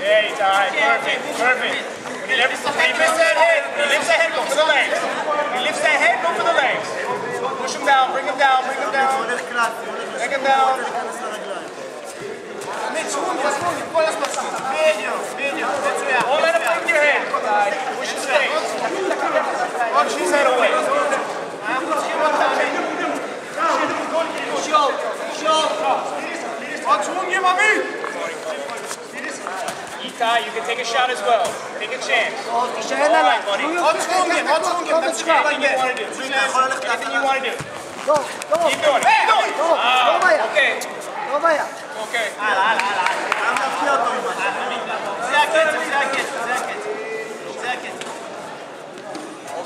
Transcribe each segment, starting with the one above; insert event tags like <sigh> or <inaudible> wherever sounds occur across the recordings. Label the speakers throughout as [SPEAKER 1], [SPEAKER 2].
[SPEAKER 1] Hey, time. Perfect. Perfect. He lifts, he lifts that head. Lifts head. Go for the legs. He lifts the head. Go for the legs. Push him down. Bring him down. Bring him down. Bring him down. Let him your head. Push his face. His head away.
[SPEAKER 2] Show.
[SPEAKER 1] Show. You can take a shot as well. Take a chance. All right, buddy. You want to do. You want to do.
[SPEAKER 3] Go,
[SPEAKER 1] okay.
[SPEAKER 2] I'm not. Second, second, second.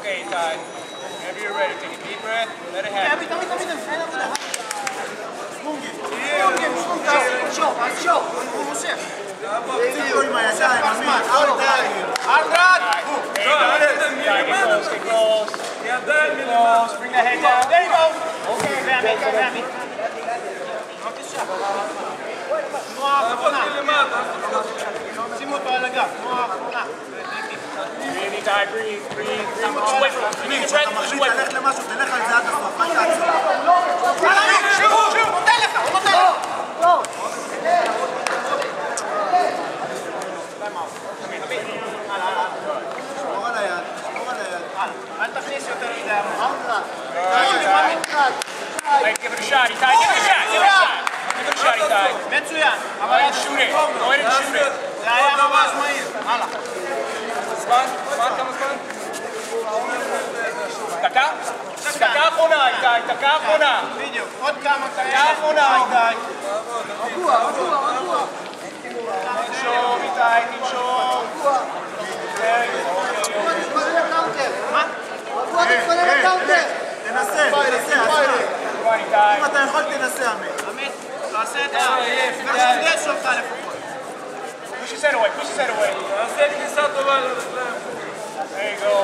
[SPEAKER 1] Okay, Ty. Whenever you're ready, take a deep breath. Let it happen.
[SPEAKER 2] תמיד, תמיד, תמיד, אין עבודה. שוונגים, שוונגים, שוונגים. שוב, אז שוב, הוא מושך. ארגד.
[SPEAKER 1] There you go. Ty, get close, get close. Get close. Bring the head down. There you go.
[SPEAKER 2] אוקיי, ועמית, ועמית. בבקשה. תנועה אחרונה. שים אותו על הגב, תנועה אחרונה.
[SPEAKER 1] Breathe, Ty. Zman, zman, zman, zman. דקה? אחרונה, איתי. דקה אחרונה.
[SPEAKER 2] בדיוק. עוד כמה
[SPEAKER 1] דקה. אחרונה, איתי.
[SPEAKER 3] רגוע, רגוע, רגוע.
[SPEAKER 1] תנשום, איתי. תנשום.
[SPEAKER 3] רגוע, תתכונן לקאונטר.
[SPEAKER 4] תנסה, תנסה. אם אתה יכול תנסה, עמית.
[SPEAKER 2] עמית, תעשה את ה... אותך לפחות.
[SPEAKER 1] Push his head away. Push his head away. There you go.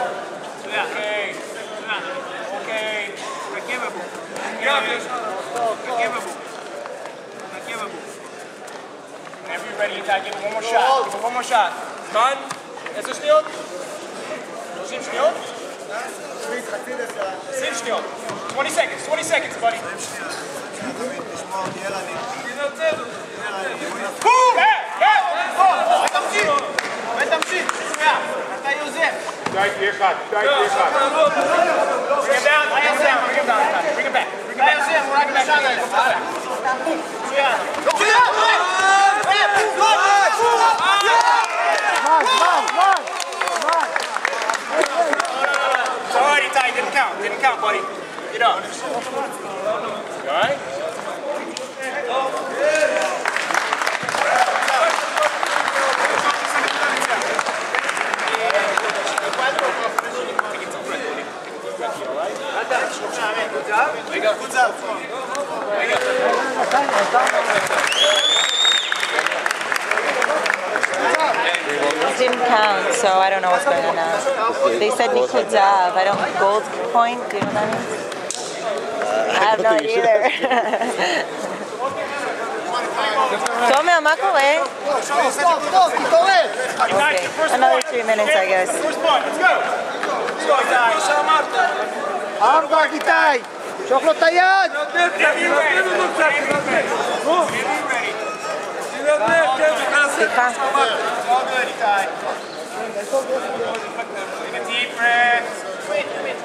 [SPEAKER 1] Okay. Okay,
[SPEAKER 2] forgivable. Forgivable. Forgivable. Forgivable.
[SPEAKER 1] Whenever you're ready, you gotta give it one more shot. One more shot. Done. Is it still? Seems still? Still. 20 seconds, 20 seconds, buddy. it back.
[SPEAKER 2] Try to bring it back.
[SPEAKER 1] Bring it down. Lay us down. Bring it down. Bring it back. Bring
[SPEAKER 2] it
[SPEAKER 1] back.
[SPEAKER 2] Lay us in.
[SPEAKER 3] We're not going to
[SPEAKER 1] shot that. Yeah. Go. didn't count,
[SPEAKER 5] so I don't know what's going on now. They said Nikud Zav. I don't gold point. Do you know what that means? <laughs> I have no idea either. תומר, מה קורה?
[SPEAKER 3] סטופ, סטופ, סטופ, תתעורר.
[SPEAKER 5] Okay, another three minutes, I guess.
[SPEAKER 1] First point. Let's go. Let's go, Itai.
[SPEAKER 3] ארבע, איתי. שוך לו את היד.
[SPEAKER 1] Whenever you're ready. Whenever you're ready. sit
[SPEAKER 5] back.
[SPEAKER 1] It's all. Take a deep breath.
[SPEAKER 2] Wait, wait.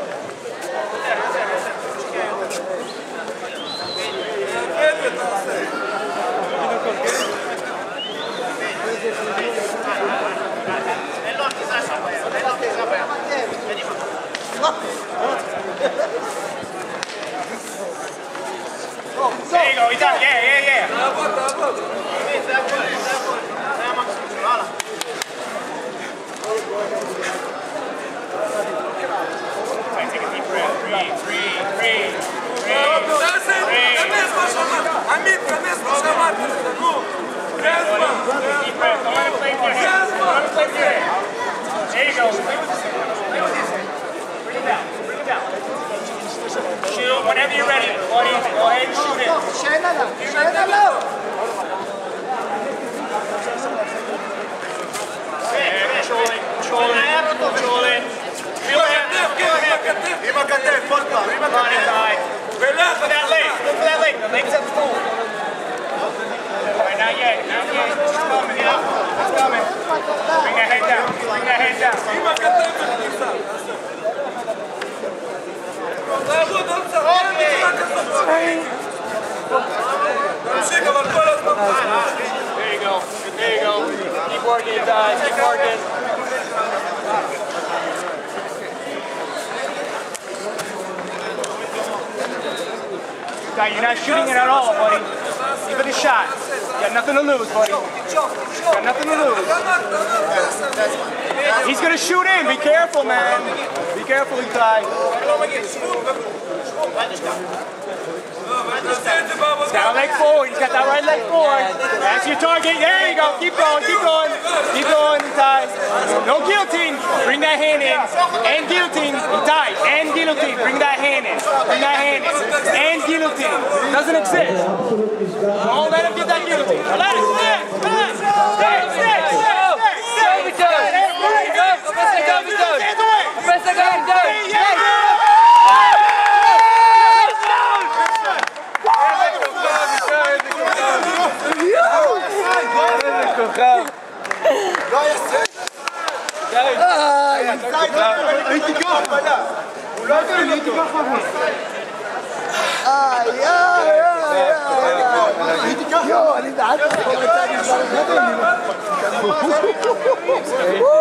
[SPEAKER 1] got that fuck Look for that leg. Look for that leg. The at the phone. Right, not yet. Not yet. It's coming. Yeah. It's coming. Bring that head down. Bring that head down. There you go. There you go. Keep working, guys. Keep working. You're not shooting it at all, buddy. Give it a shot. You got nothing to lose, buddy. You got nothing to lose. He's gonna shoot in. Be careful, man. Be careful, Itay. He's got a leg forward. He's got that right leg forward. That's your target. There you go. Keep going. Keep going. Keep going, Itay. No guillotine. Bring that hand in. And guillotine. Itai. And guillotine. Bring that hand in. Bring that hand in. And guillotine. Doesn't exist. Don't let him get that guillotine. Let it stay. Stay. Stay. Stay. Stay.
[SPEAKER 4] הייתי ככה, הוא לא הבין אותו.
[SPEAKER 3] איי, איי,
[SPEAKER 6] Woo!